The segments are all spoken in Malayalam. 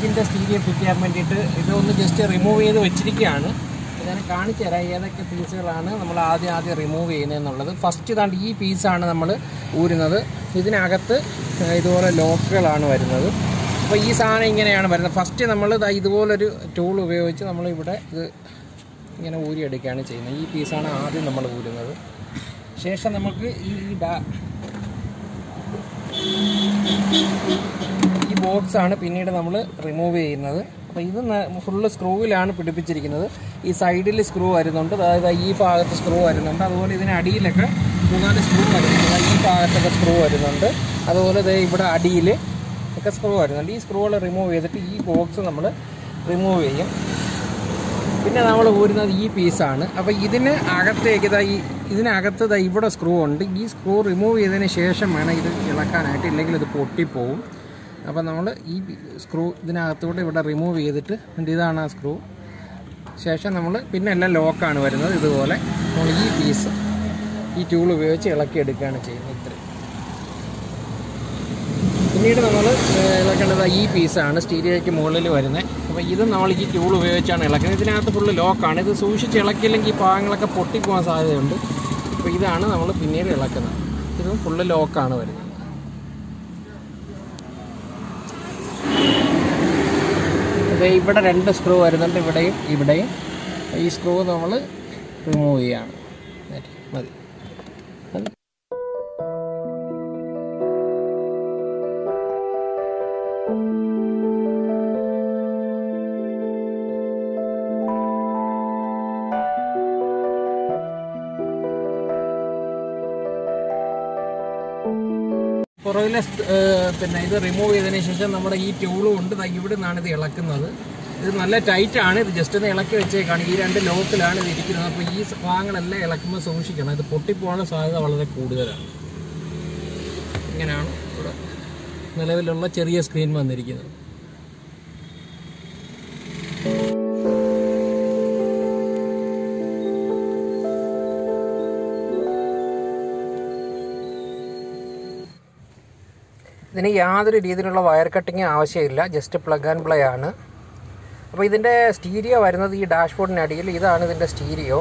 അഞ്ചിന്റെ സ്റ്റീരിയ ഫിറ്റ് ചെയ്യാൻ വേണ്ടിയിട്ട് ഇതൊന്ന് ജസ്റ്റ് റിമൂവ് ചെയ്ത് വെച്ചിരിക്കുകയാണ്. ഞാൻ കാണിച്ചു തരാം ഏതൊക്കെ പീസുകളാണ് നമ്മൾ ആദ്യം ആദ്യം റിമൂവ് ചെയ്യുന്നതെന്നുള്ളത് ഫസ്റ്റ് ഇതാണ്ട് ഈ പീസാണ് നമ്മൾ ഊരുന്നത്. ഇതിനകത്ത് ഇതുപോലെ ലോക്കുകളാണ് വരുന്നത്. അപ്പോൾ ഈ സാധനം ഇങ്ങനെയാണ് വരുന്നത്. ഫസ്റ്റ് നമ്മൾ ഇതുപോലൊരു ടൂൾ ഉപയോഗിച്ച് നമ്മൾ ഇവിടെ ഇത് ഇങ്ങനെ ഊരിയെടുക്കുകയാണ് ചെയ്യുന്നത്. ഈ പീസാണ് ആദ്യം നമ്മൾ ഊരുന്നത്. ശേഷം നമുക്ക് ഈ ഡാ ബോക്സ് ആണ് പിന്നീട് നമ്മൾ റിമൂവ് ചെയ്യുന്നത്. അപ്പോൾ ഇത് ഫുള്ള് സ്ക്രൂവിലാണ് പിടിപ്പിച്ചിരിക്കുന്നത്. ഈ സൈഡിൽ സ്ക്രൂ വരുന്നുണ്ട്. അതായത് ഈ ഭാഗത്ത് സ്ക്രൂ വരുന്നുണ്ട്. അതുപോലെ ഇതിന് അടിയിലൊക്കെ മൂന്നാൽ സ്ക്രൂ വരുന്നുണ്ട്. ഈ ഭാഗത്തൊക്കെ സ്ക്രൂ വരുന്നുണ്ട്. അതുപോലെ ദേ ഇവിടെ അടിയിൽ ഒക്കെ സ്ക്രൂ വരുന്നുണ്ട്. ഈ സ്ക്രൂകൾ റിമൂവ് ചെയ്തിട്ട് ഈ ബോക്സ് നമ്മൾ റിമൂവ് ചെയ്യും. പിന്നെ നമ്മൾ ഊരുന്നത് ഈ പീസാണ് അപ്പോൾ ഇതിന് അകത്തേക്ക് ഈ ഇതിനകത്ത് ഇവിടെ സ്ക്രൂ ഉണ്ട്. ഈ സ്ക്രൂ റിമൂവ് ചെയ്തതിന് ശേഷം വേണം ഇത് ഇളക്കാനായിട്ട് ഇല്ലെങ്കിൽ ഇത് പൊട്ടിപ്പോവും. അപ്പോൾ നമ്മൾ ഈ സ്ക്രൂ ഇതിനകത്തൂടെ ഇവിടെ റിമൂവ് ചെയ്തിട്ട് എന്നിട്ട് ഇതാണ് ആ സ്ക്രൂ ശേഷം നമ്മൾ പിന്നെ എല്ലാം ലോക്കാണ് വരുന്നത് ഇതുപോലെ നമ്മൾ ഈ പീസ് ഈ ടൂൾ ഉപയോഗിച്ച് ഇളക്കി എടുക്കുകയാണ് ചെയ്യുന്നത് ഇത്രയും പിന്നീട് നമ്മൾ ഇളക്കേണ്ടത് ഈ പീസാണ് സ്റ്റീരിയോയ്ക്ക് മുകളിൽ വരുന്നത് അപ്പോൾ ഇത് നമ്മൾ ഈ ടൂൾ ഉപയോഗിച്ചാണ് ഇളക്കുന്നത്. ഇതിനകത്ത് ഫുള്ള് ലോക്കാണ് ഇത് സൂക്ഷിച്ച് ഇളക്കിയില്ലെങ്കിൽ ഈ പാകങ്ങളൊക്കെ പൊട്ടിപ്പോകാൻ സാധ്യതയുണ്ട്. അപ്പോൾ ഇതാണ് നമ്മൾ പിന്നീട് ഇളക്കുന്നത്. ഇതും ഫുള്ള് ലോക്കാണ് വരുന്നത്. ഇത് ഇവിടെ രണ്ട് സ്ക്രൂ വരുന്നുണ്ട് ഇവിടെയും ഇവിടെയും. ഈ സ്ക്രൂ നമ്മൾ റിമൂവ് ചെയ്യാണ്. മതി. പുറകിലെ പിന്നെ ഇത് റിമൂവ് ചെയ്തതിന് ശേഷം നമ്മുടെ ഈ ട്യൂളും ഉണ്ട്. ഇവിടെ നിന്നാണ് ഇത് ഇളക്കുന്നത്. ഇത് നല്ല ടൈറ്റാണ് ഇത് ജസ്റ്റ് ഒന്ന് ഇളക്കി വെച്ചേക്കാണ്. ഈ രണ്ട് ലോക്കിലാണ് ഇത് ഇരിക്കുന്നത്. അപ്പോൾ ഈ ഭാഗങ്ങളെല്ലാം ഇളക്കുമ്പോൾ സൂക്ഷിക്കണം. ഇത് പൊട്ടിപ്പോകാനുള്ള സാധ്യത വളരെ കൂടുതലാണ്. ഇങ്ങനെയാണ് ഇവിടെ നിലവിലുള്ള ചെറിയ സ്ക്രീൻ വന്നിരിക്കുന്നത്. ഇതിന് യാതൊരു രീതിയിലുള്ള വയർ കട്ടിങ് ആവശ്യമില്ല. ജസ്റ്റ് പ്ലഗ് ആൻഡ് പ്ലേ ആണ്. അപ്പോൾ ഇതിന്റെ സ്റ്റീരിയോ വരുന്നത് ഈ ഡാഷ്ബോർഡിനടിയിൽ ഇതാണ് ഇതിന്റെ സ്റ്റീരിയോ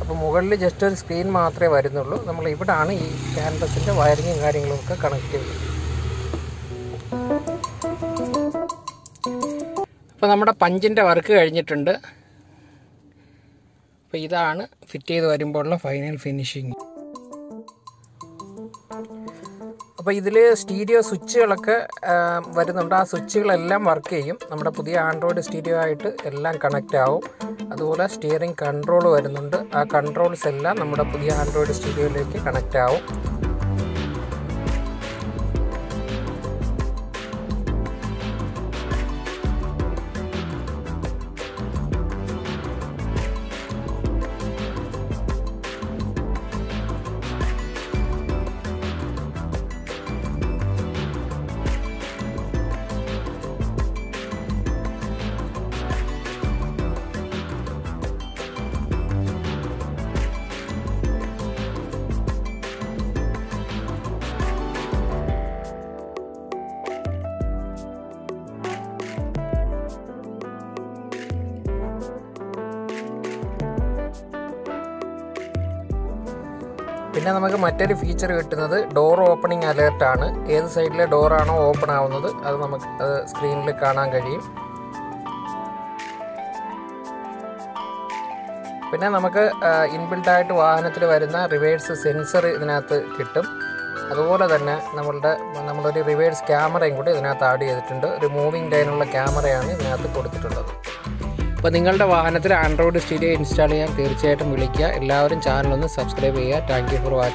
അപ്പോൾ മുകളിൽ ജസ്റ്റ് ഒരു സ്ക്രീൻ മാത്രമേ വരുന്നുള്ളൂ. നമ്മൾ ഇവിടാണ് ഈ ക്യാൻവസിന്റെ വയറിങ്ങും കാര്യങ്ങളും ഒക്കെ കണക്ട് ചെയ്യുന്നത്. അപ്പോൾ നമ്മുടെ പഞ്ചിന്റെ വർക്ക് കഴിഞ്ഞിട്ടുണ്ട്. അപ്പോൾ ഇതാണ് ഫിറ്റ് ചെയ്ത് വരുമ്പോഴുള്ള ഫൈനൽ ഫിനിഷിങ് അപ്പോൾ ഇതിൽ സ്റ്റീരിയോ സ്വിച്ചുകളൊക്കെ വരുന്നുണ്ട്. ആ സ്വിച്ചുകളെല്ലാം വർക്ക് ചെയ്യും. നമ്മുടെ പുതിയ ആൻഡ്രോയിഡ് സ്റ്റീരിയോ ആയിട്ട് എല്ലാം കണക്റ്റ് ആവും. അതുപോലെ സ്റ്റിയറിംഗ് കൺട്രോൾ വരുന്നുണ്ട്. ആ കൺട്രോൾസ് എല്ലാം നമ്മുടെ പുതിയ ആൻഡ്രോയിഡ് സ്റ്റീരിയോയിലേക്ക് കണക്റ്റ് ആവും. പിന്നെ നമുക്ക് മറ്റൊരു ഫീച്ചർ കിട്ടുന്നത് ഡോർ ഓപ്പണിംഗ് അലേർട്ട് ആണ്. ഏത് സൈഡിലെ ഡോറാണോ ഓപ്പൺ ആവുന്നത് അത് നമുക്ക് അത് സ്ക്രീനിൽ കാണാൻ കഴിയും. പിന്നെ നമുക്ക് ഇൻബിൽഡ് ആയിട്ട് വാഹനത്തിൽ വരുന്ന റിവേഴ്സ് സെൻസർ ഇതിനകത്ത് കിട്ടും. അതുപോലെ തന്നെ നമ്മളുടെ നമ്മളൊരു റിവേഴ്സ് ക്യാമറയും കൂടി ഇതിനകത്ത് ആഡ് ചെയ്തിട്ടുണ്ട്. ഒരു മൂവിങ് ലൈനുള്ള ക്യാമറയാണ് ഇതിനകത്ത് കൊടുത്തിട്ടുള്ളത്. അപ്പോൾ നിങ്ങളുടെ വാഹനത്തിൽ ആൻഡ്രോയിഡ് സ്റ്റുഡിയോ ഇൻസ്റ്റാൾ ചെയ്യാൻ തീർച്ചയായിട്ടും വിളിക്കുക. എല്ലാവരും ചാനലൊന്ന് സബ്സ്ക്രൈബ് ചെയ്യുക. Thank for watching